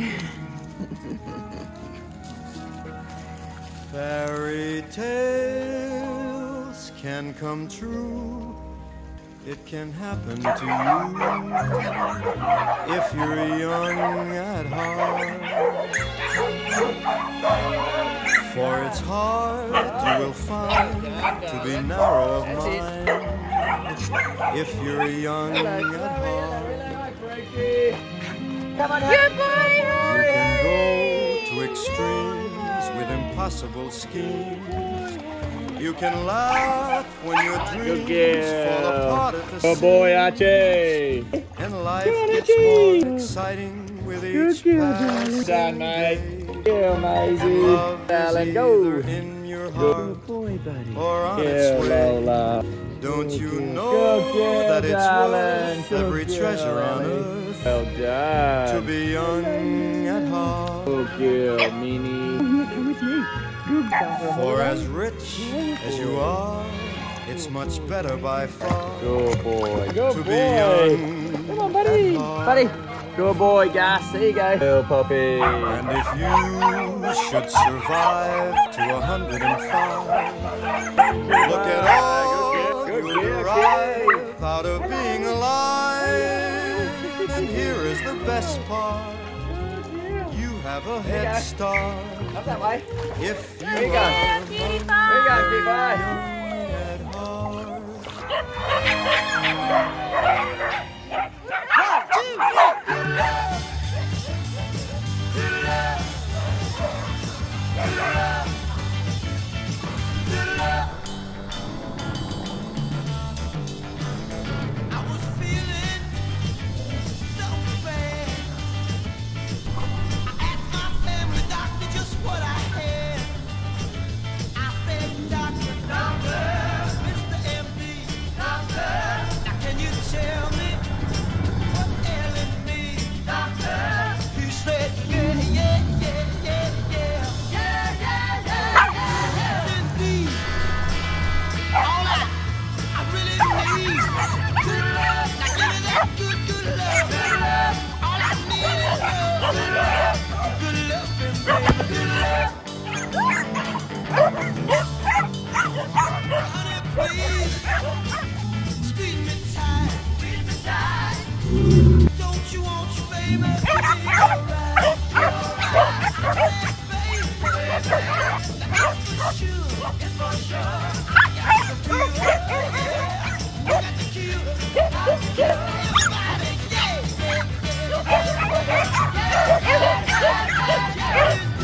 Fairy tales can come true. It can happen to you if you're young at heart. For it's hard you will find to be narrow of mind if you're young at heart. Come on, Good boy, You can go to extremes with impossible schemes. You can laugh when your dreams fall apart at the Good boy, seams. Archie. And life Good gets more exciting with Good each girl, passing Done, mate. Go, Maisie. Darling, go. in your heart boy, buddy. or on Yeah, its way. Lola. Don't you Good know girl, that it's worth Good every girl, treasure on earth Well done. to be young at heart? Good girl, Minnie. Come with me. Good girl. For as rich as you are, it's much better by far Good boy. Good to boy. be young. Come on, buddy. Buddy. Good boy, Gas. There you go. Little puppy. And if you should survive to a hundred and five, look at all you'll derive out of being alive here is the best part. You have a head start. Come that way. If you, you go. Here you go, P5.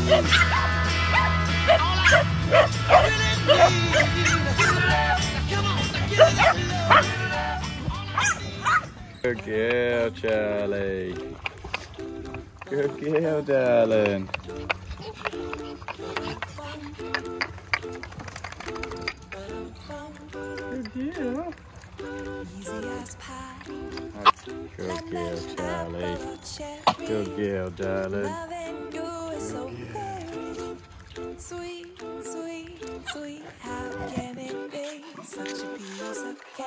Yeah, Good girl, Charley. Good girl, darling. Good girl. Good girl, Charley. Good girl, darling. Sweet, sweet, sweet. How can it be such a piece of cake?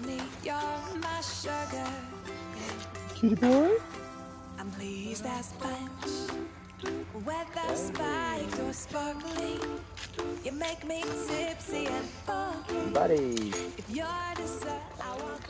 honey, you're my sugar. Cutie boy? I'm pleased as punch. Whether spiked or sparkling, you make me tipsy and bubbly. Buddy. If you're dessert, I want